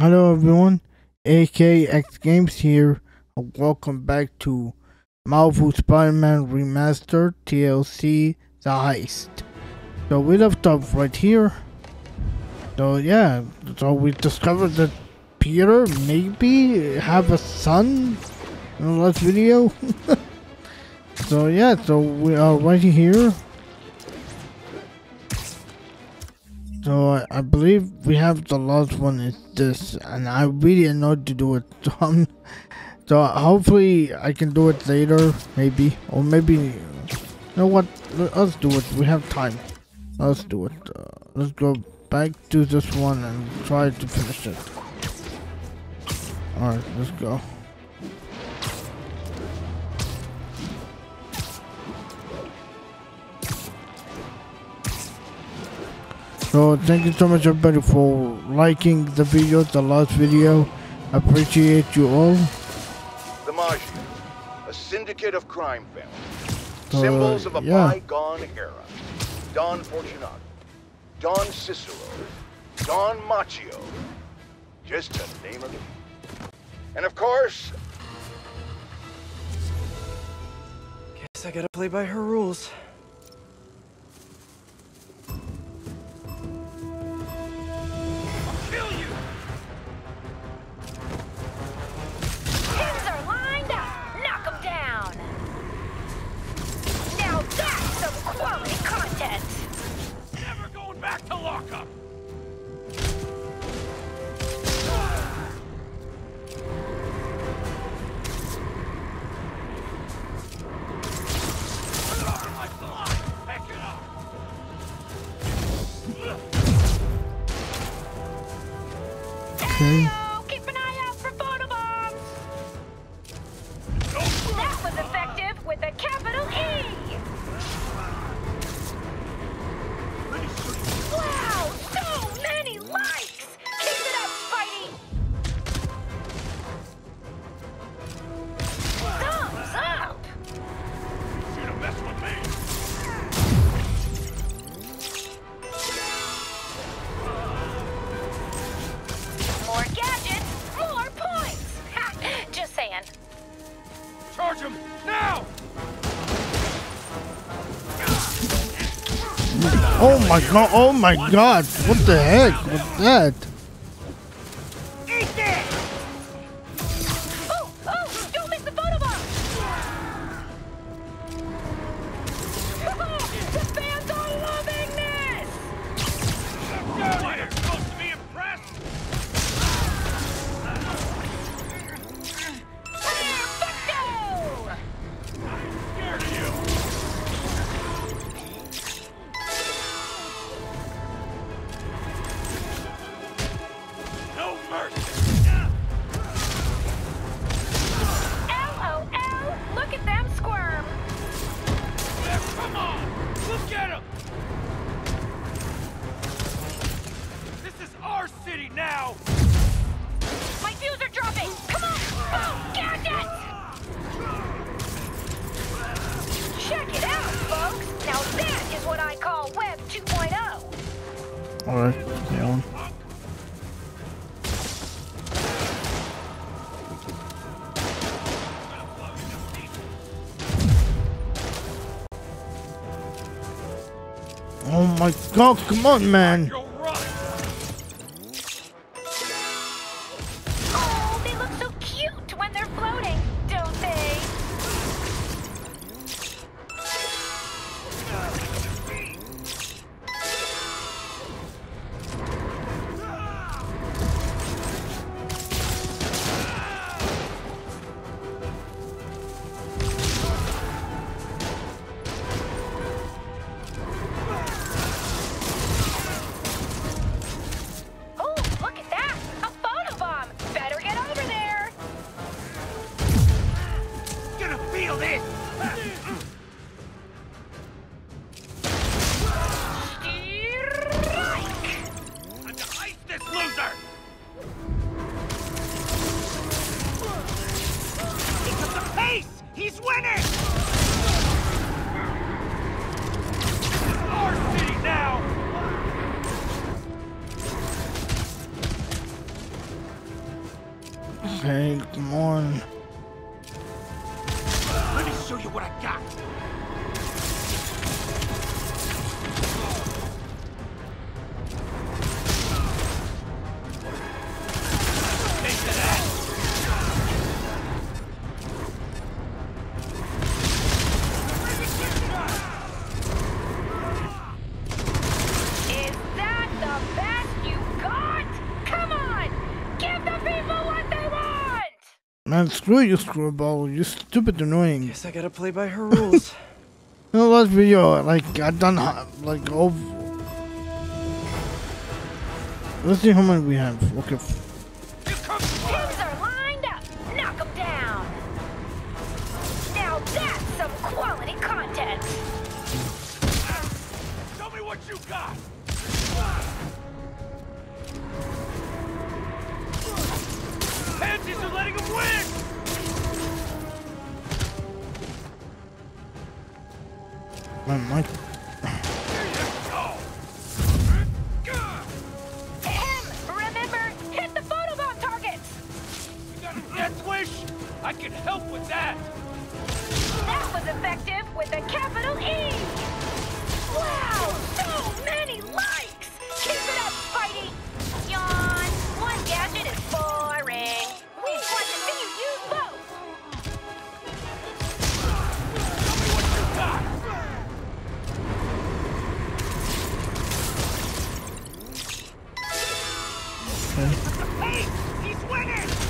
Hello everyone, AKX Games here. Welcome back to Marvel Spider-Man Remastered DLC The Heist. So we left off right here. So yeah, so we discovered that Peter maybe have a son in the last video. so yeah, so we are right here. So I, I believe we have the last one is this, and I really don't know to do it. So, so hopefully I can do it later, maybe, or maybe. You know what? Let's do it. We have time. Let's do it. Uh, let's go back to this one and try to finish it. All right, let's go. So thank you so much everybody for liking the video, the last video. Appreciate you all. The Maggia, a syndicate of crime families. Uh, Symbols of a yeah. bygone era. Don Fortunato, Don Cicero, Don Machio, just to name a few. And of course, Guess I gotta play by her rules. Oh my god! Oh my god! What the heck was that? At him! My come on man! on. Let me show you what I got. Man, screw you, Screwball. You stupid annoying. Yes, I gotta play by her rules. In the last video, like, I done, uh, like, oh, Let's see how many we have. Okay. Content. Tell me what you got! Hey, he's winning!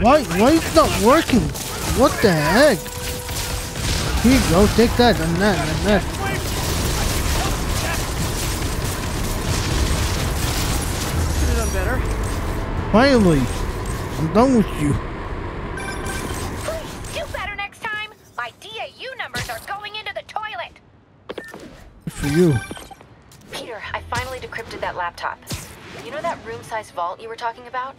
Why, why is not working? What the heck? Here you go, take that and that and that. Could have done better. Finally, I'm done with you. Please do better next time. My DAU numbers are going into the toilet. Good for you. Peter, I finally decrypted that laptop. You know that room-sized vault you were talking about?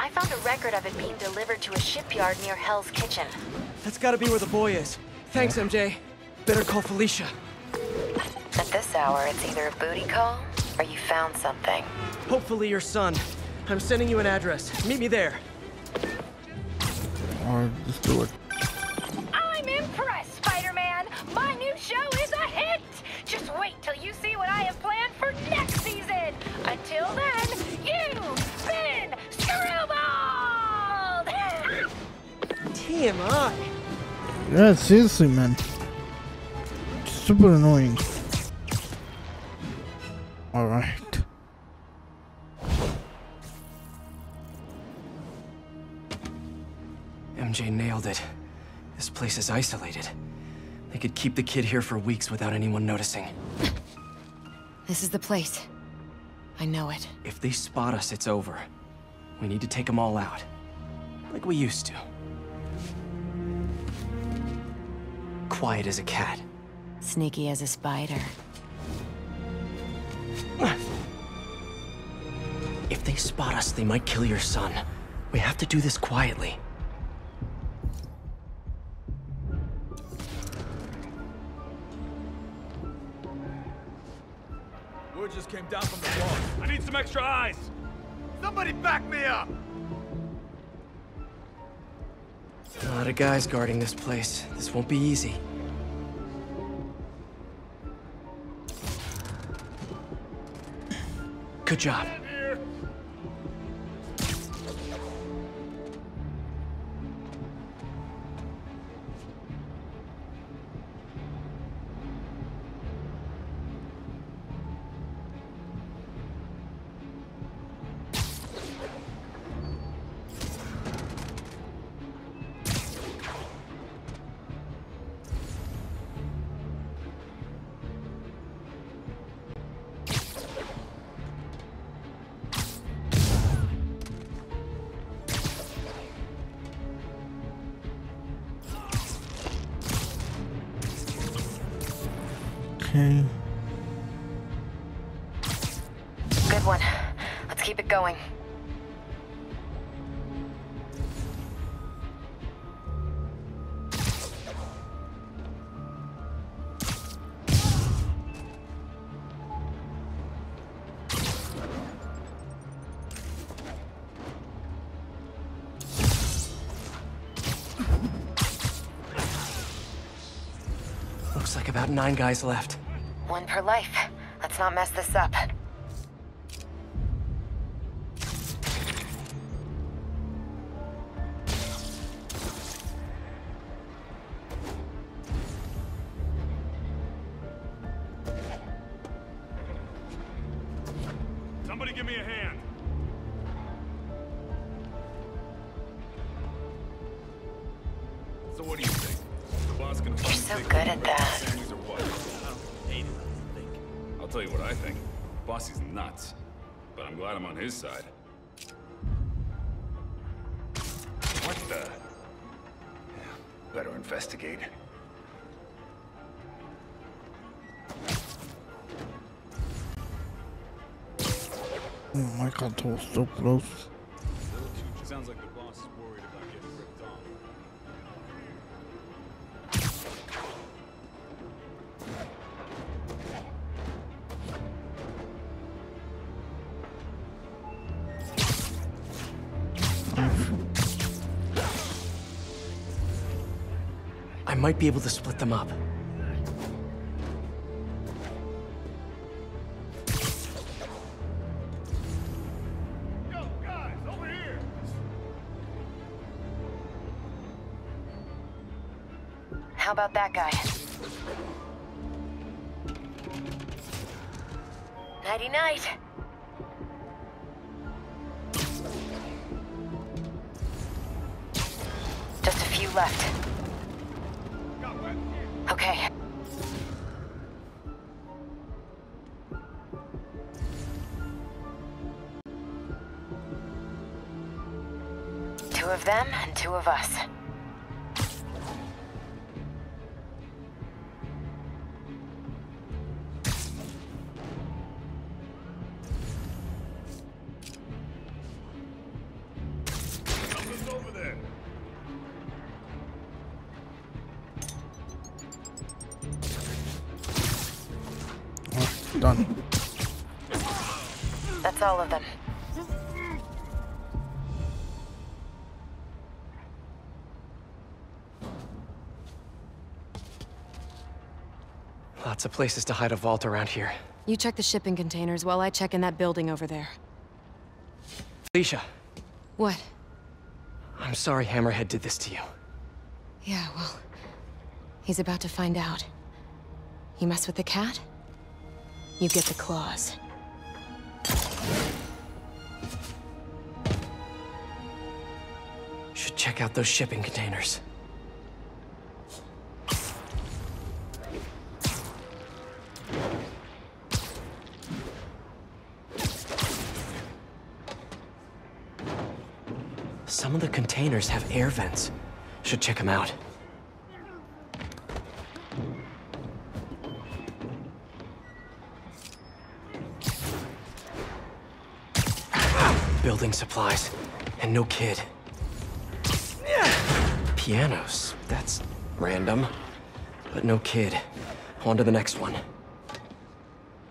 I found a record of it being delivered to a shipyard near Hell's Kitchen. That's gotta be where the boy is. Thanks, MJ. Better call Felicia. At this hour, it's either a booty call, or you found something. Hopefully your son. I'm sending you an address. Meet me there. Alright, just do it. TMI. Yeah, seriously, man. Super annoying. Alright. MJ nailed it. This place is isolated. They could keep the kid here for weeks without anyone noticing. This is the place. I know it. If they spot us, it's over. We need to take them all out. Like we used to. Quiet as a cat. Sneaky as a spider. If they spot us, they might kill your son. We have to do this quietly. Word just came down from the boss. I need some extra eyes. Somebody back me up. A lot of guys guarding this place. This won't be easy. Good job. Okay. Good one. Let's keep it going. Looks like about nine guys left. One per life. Let's not mess this up. Better investigate. Oh my god, that so close. Sounds like the boss is worried about might be able to split them up. How about that guy? Nighty night. Just a few left. Them and Lots of places to hide a vault around here. You check the shipping containers while I check in that building over there. Felicia, What? I'm sorry Hammerhead did this to you. Yeah, well, he's about to find out. You mess with the cat? You get the claws. Should check out those shipping containers. Some of the containers have air vents. Should check them out. Building supplies. And no kid. Pianos. That's random. But no kid. On to the next one.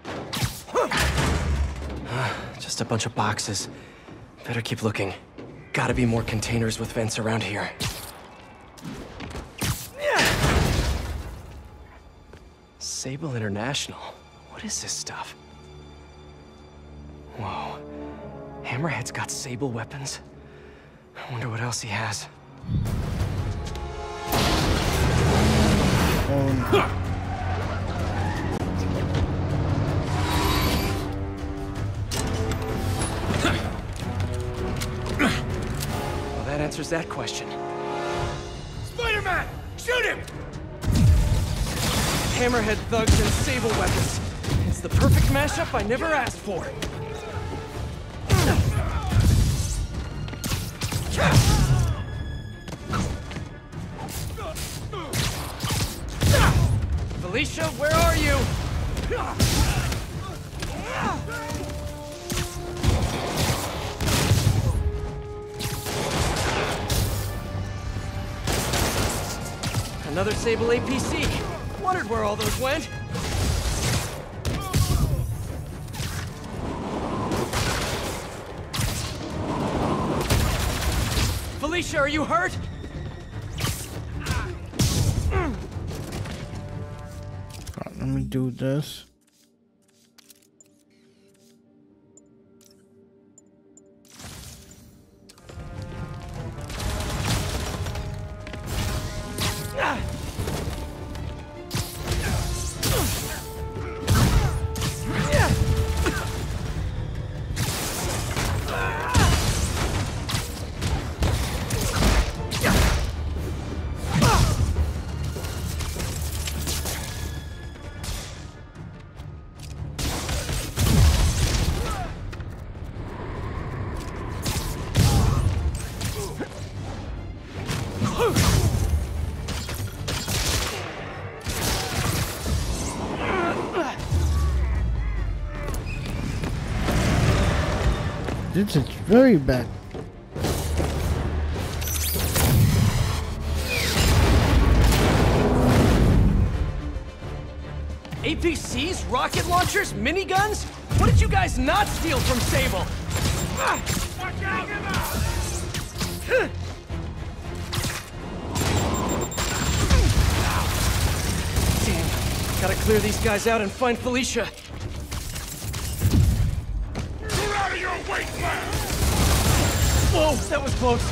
Just a bunch of boxes. Better keep looking. Gotta be more containers with vents around here. Sable International. What is this stuff? Whoa. Hammerhead's got Sable weapons. I wonder what else he has. Well, that answers that question. Spider-Man! Shoot him! Hammerhead thugs and Sable weapons. It's the perfect mashup I never asked for. Felicia, where are you? Another Sable APC. Wondered where all those went. Felicia, are you hurt? Alright, let me do this. This is very bad. APCs, rocket launchers, miniguns? What did you guys not steal from Sable? Ah! Damn. Gotta clear these guys out and find Felicia. Whoa, that was close.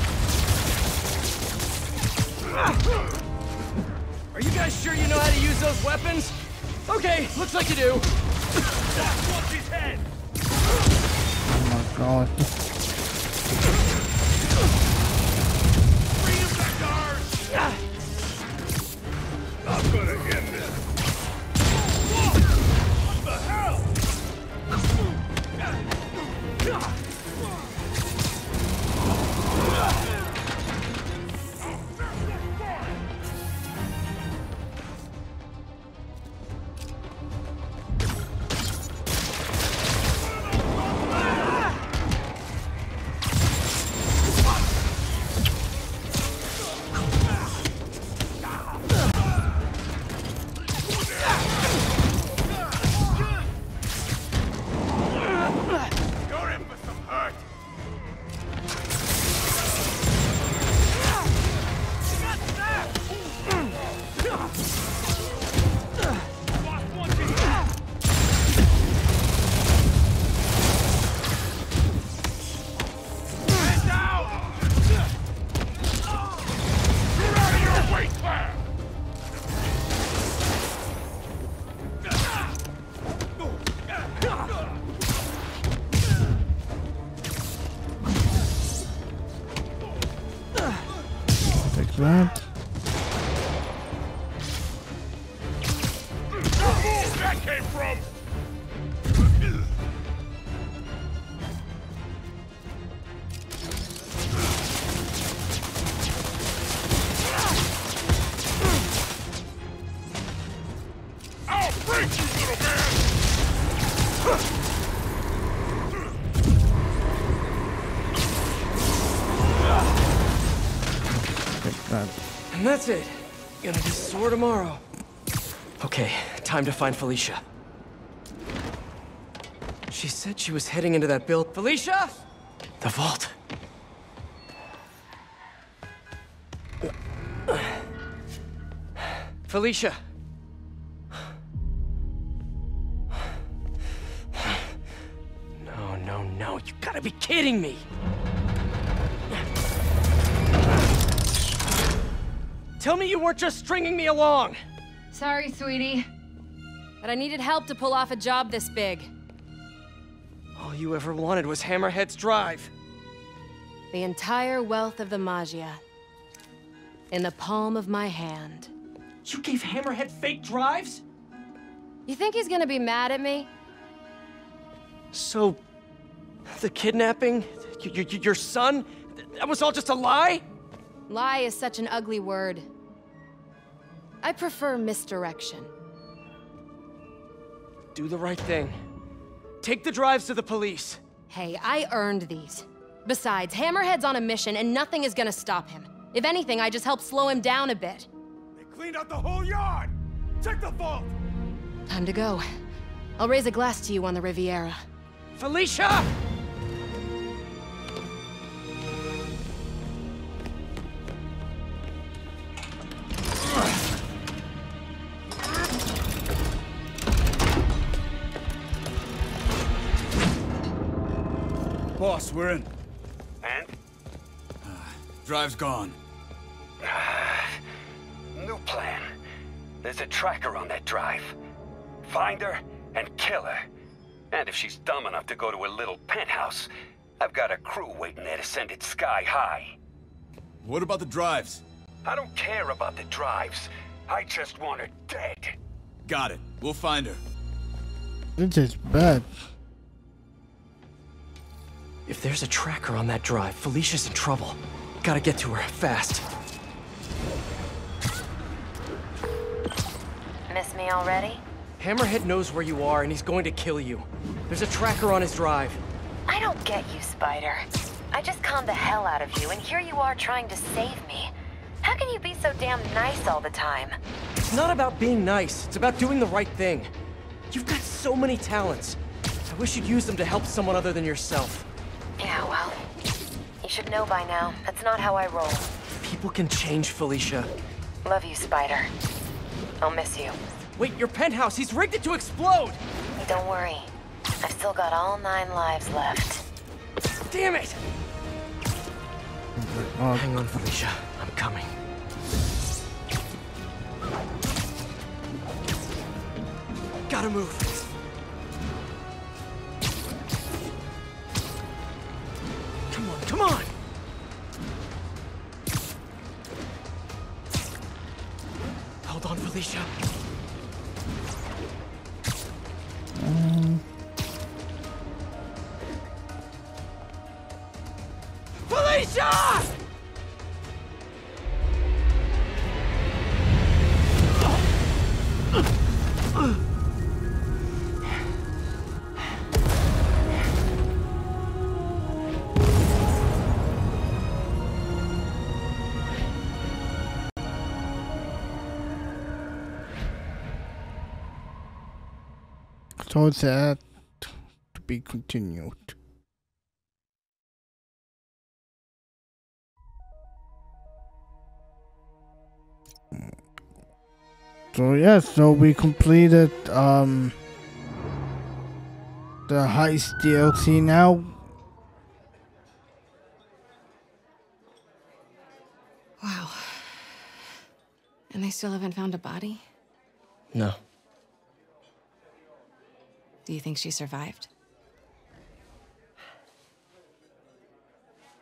Are you guys sure you know how to use those weapons? Okay, looks like you do. Watch his head! Oh my god. And that's it. Gonna be sore tomorrow. Okay, time to find Felicia. She said she was heading into that build. Felicia! The vault. Felicia. No, no, no. You gotta be kidding me. Tell me you weren't just stringing me along. Sorry, sweetie. But I needed help to pull off a job this big. All you ever wanted was Hammerhead's drive. The entire wealth of the Maggia. In the palm of my hand. You gave Hammerhead fake drives? You think he's gonna be mad at me? So, the kidnapping, your son, that was all just a lie? Lie is such an ugly word. I prefer misdirection. Do the right thing. Take the drives to the police. Hey, I earned these. Besides, Hammerhead's on a mission and nothing is gonna stop him. If anything, I just help slow him down a bit. They cleaned out the whole yard! Check the vault! Time to go. I'll raise a glass to you on the Riviera. Felicia! Boss, we're in. And? Drive's gone. New plan. There's a tracker on that drive. Find her and kill her. And if she's dumb enough to go to a little penthouse, I've got a crew waiting there to send it sky high. What about the drives? I don't care about the drives. I just want her dead. Got it. We'll find her. This is bad. If there's a tracker on that drive, Felicia's in trouble. Gotta get to her, fast. Miss me already? Hammerhead knows where you are, and he's going to kill you. There's a tracker on his drive. I don't get you, Spider. I just calmed the hell out of you, and here you are trying to save me. How can you be so damn nice all the time? It's not about being nice, it's about doing the right thing. You've got so many talents. I wish you'd use them to help someone other than yourself. Yeah, well, you should know by now. That's not how I roll. People can change, Felicia. Love you, Spider. I'll miss you. Wait, your penthouse, he's rigged it to explode! Don't worry. I've still got all nine lives left. Damn it! Oh, Hang on, Felicia. I'm coming. Gotta move. Come on! Hold on, Felicia. So sad to be continued. So yeah, so we completed um the heist DLC now. Wow. And they still haven't found a body? No. Do you think she survived?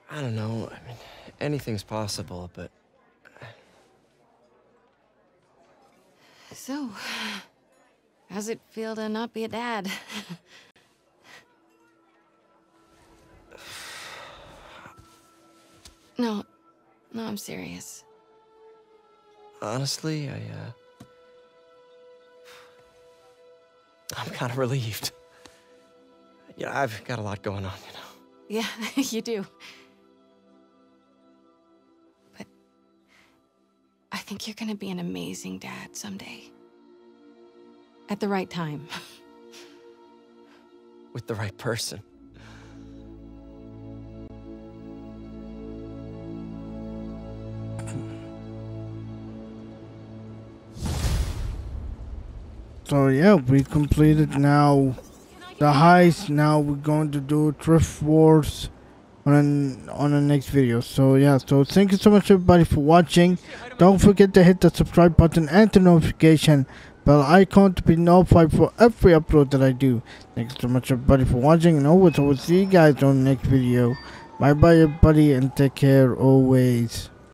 I don't know. I mean, anything's possible, but So, How's it feel to not be a dad? no, no, I'm serious. Honestly, I, uh... I'm kind of relieved. Yeah, I've got a lot going on, you know. Yeah, you do. But I think you're gonna be an amazing dad someday. At the right time. With the right person. So yeah, we completed now the heist. Now we're going to do Turf Wars on on the next video. So yeah, so thank you so much everybody for watching. Don't forget to hit the subscribe button and the notification bell icon to be notified for every upload that I do. Thanks so much everybody for watching and always I will see you guys on the next video. Bye bye everybody and take care always.